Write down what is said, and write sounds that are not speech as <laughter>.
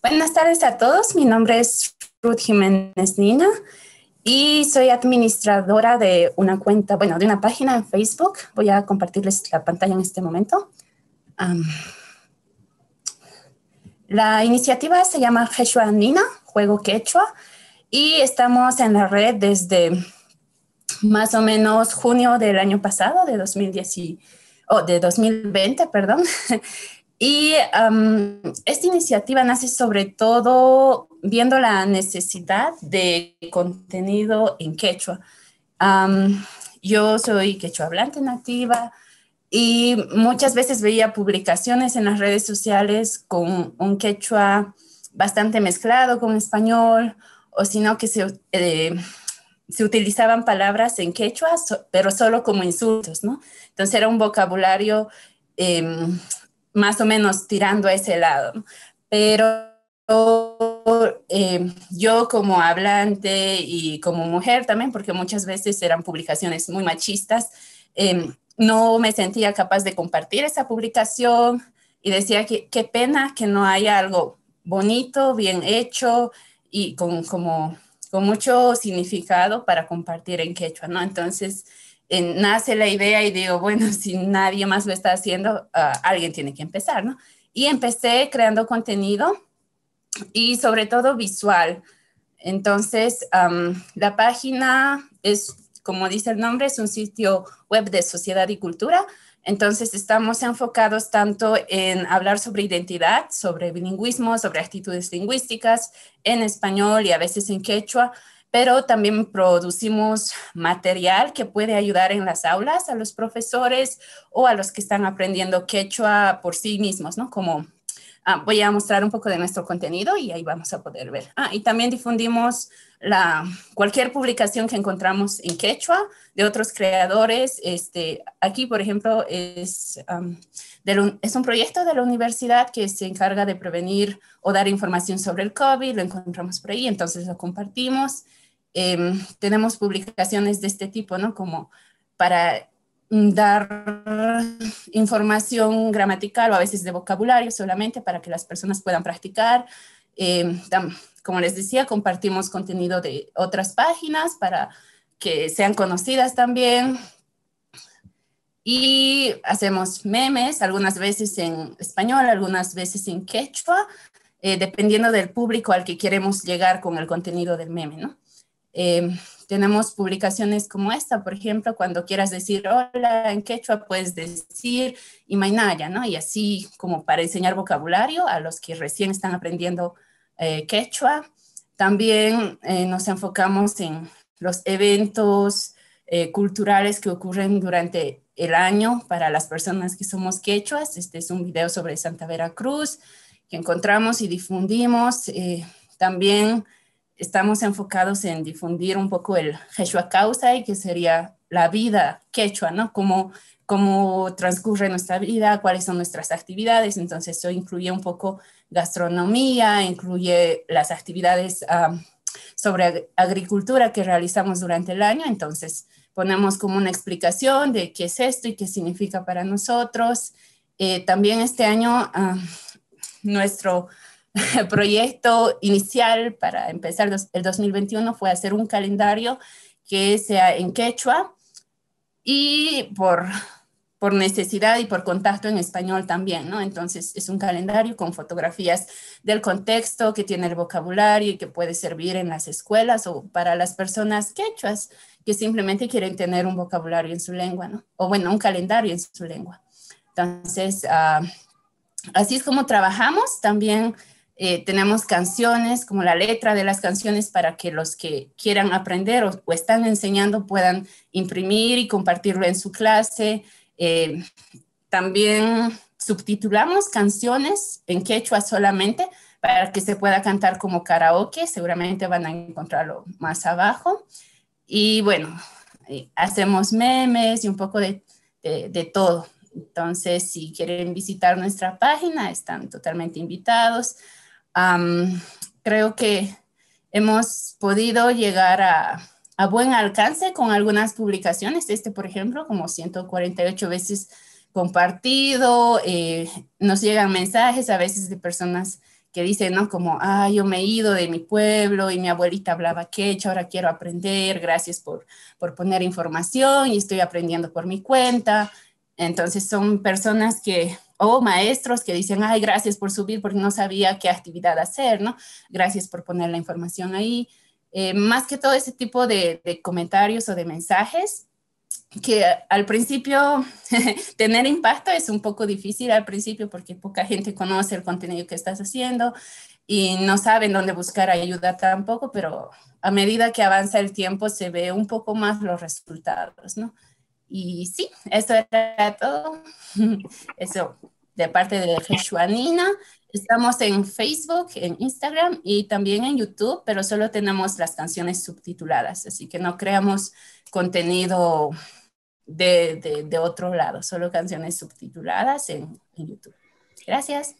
Buenas tardes a todos. Mi nombre es Ruth Jiménez Nina y soy administradora de una cuenta, bueno, de una página en Facebook. Voy a compartirles la pantalla en este momento. la iniciativa se llama Quechua Nina, Juego Quechua, y estamos en la red desde más o menos junio del año pasado, de 2010 o de 2020, perdón. <laughs> Y esta iniciativa nace sobre todo viendo la necesidad de contenido en quechua. yo soy quechua hablante nativa y muchas veces veía publicaciones en las redes sociales con un quechua bastante mezclado con español, o sino que se, eh, se utilizaban palabras en quechua, pero solo como insultos, ¿no? Entonces era un vocabulario em, más o menos tirando a ese lado. Pero em, yo como hablante y como mujer también, porque muchas veces eran publicaciones muy machistas, em, no me sentía capaz de compartir esa publicación y decía que qué pena que no haya algo bonito, bien hecho y con, como con mucho significado para compartir en quechua, ¿no? Entonces, nace la idea y digo, bueno, <laughs> si nadie más lo está haciendo, ah, alguien tiene que empezar, ¿no? Y empecé creando contenido y sobre todo visual. Entonces, la página es, como dice el nombre, es un sitio web de sociedad y cultura entonces, estamos enfocados tanto en hablar sobre identidad, sobre bilingüismo, sobre actitudes lingüísticas en español y a veces en quechua, pero también producimos material que puede ayudar en las aulas a los profesores o a los que están aprendiendo quechua por sí mismos, ¿no? Como Ah, voy a mostrar un poco de nuestro contenido y ahí vamos a poder ver. Ah, y también difundimos la, cualquier publicación que encontramos en quechua de otros creadores. Este, aquí, por ejemplo, es, es un proyecto de la universidad que se encarga de prevenir o dar información sobre el COVID. Lo encontramos por ahí, entonces lo compartimos. Em, tenemos publicaciones de este tipo, ¿no? Como para dar información gramatical o a veces de vocabulario solamente para que las personas puedan practicar. Eh, como les decía, compartimos contenido de otras páginas para que sean conocidas también. Y hacemos memes, algunas veces en español, algunas veces en quechua, eh, dependiendo del público al que queremos llegar con el contenido del meme, ¿no? Eh, tenemos publicaciones como esta, por ejemplo, cuando quieras decir hola en quechua, puedes decir imainaya, ¿no? Y así como para enseñar vocabulario a los que recién están aprendiendo eh, quechua. También eh, nos enfocamos en los eventos eh, culturales que ocurren durante el año para las personas que somos quechuas. Este es un video sobre Santa Vera Cruz que encontramos y difundimos. también estamos enfocados en difundir un poco el Quechua y que sería la vida quechua, ¿no? Cómo, cómo transcurre nuestra vida, cuáles son nuestras actividades. Entonces, eso incluye un poco gastronomía, incluye las actividades sobre agricultura que realizamos durante el año. Entonces, ponemos como una explicación de qué es esto y qué significa para nosotros. Eh, también este año, nuestro <laughs> proyecto inicial para empezar el 2021 fue hacer un calendario que sea en quechua y por, por necesidad y por contacto en español también, ¿no? Entonces es un calendario con fotografías del contexto que tiene el vocabulario y que puede servir en las escuelas o para las personas quechuas que simplemente quieren tener un vocabulario en su lengua, ¿no? O bueno, un calendario en su lengua. Entonces, ah, así es como trabajamos. También eh, tenemos canciones, como la letra de las canciones para que los que quieran aprender o, están enseñando puedan imprimir y compartirlo en su clase. Eh, también subtitulamos canciones en quechua solamente para que se pueda cantar como karaoke. Seguramente van a encontrarlo más abajo. Y bueno, eh, hacemos memes y un poco de, de todo. Entonces, si quieren visitar nuestra página, están totalmente invitados creo que hemos podido llegar a, buen alcance con algunas publicaciones. Este, por ejemplo, como 148 veces compartido. Eh, nos llegan mensajes a veces de personas que dicen, ¿no? Como, ah, yo me he ido de mi pueblo y mi abuelita hablaba quechua, ahora quiero aprender, gracias por, por poner información y estoy aprendiendo por mi cuenta. Entonces son personas que, o maestros que dicen, ay, gracias por subir porque no sabía qué actividad hacer, ¿no? Gracias por poner la información ahí. Eh, más que todo ese tipo de, de comentarios o de mensajes, que al principio <laughs> tener impacto es un poco difícil al principio porque poca gente conoce el contenido que estás haciendo y no saben dónde buscar ayuda tampoco, pero a medida que avanza el tiempo se ve un poco más los resultados, ¿no? Y sí, eso era todo. <laughs> Eso de parte de Jeshuanina. Estamos en Facebook, en Instagram y también en YouTube, pero solo tenemos las canciones subtituladas, así que no creamos contenido de, de, otro lado, solo canciones subtituladas en, en YouTube. Gracias.